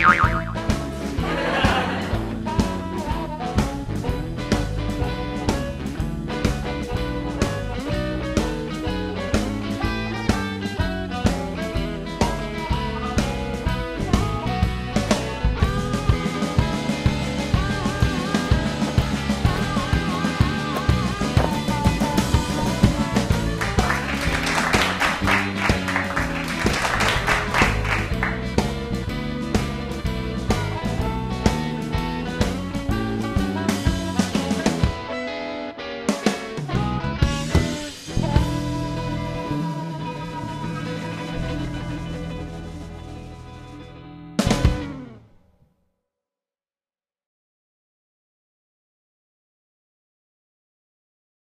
よよよよ